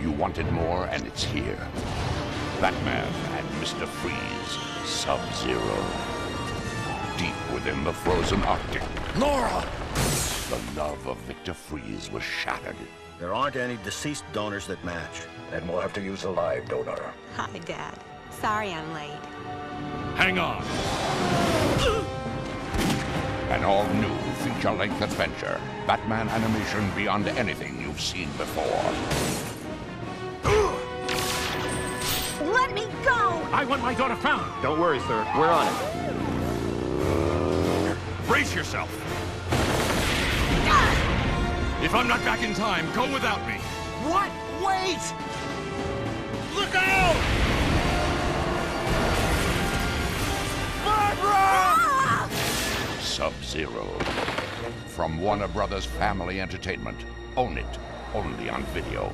You wanted more, and it's here. Batman and Mr. Freeze, Sub-Zero. Deep within the frozen Arctic, Nora! the love of Victor Fries was shattered. There aren't any deceased donors that match. Then we'll have to use a live donor. Hi, Dad. Sorry I'm late. Hang on. An all-new feature-length adventure. Batman animation beyond anything you've seen before. Let me go! I want my daughter found. Don't worry, sir. We're on it. Brace yourself. If I'm not back in time, go without me. What? Wait! Look out! Barbara! Sub-Zero. From Warner Brothers Family Entertainment. Own it. Only on video.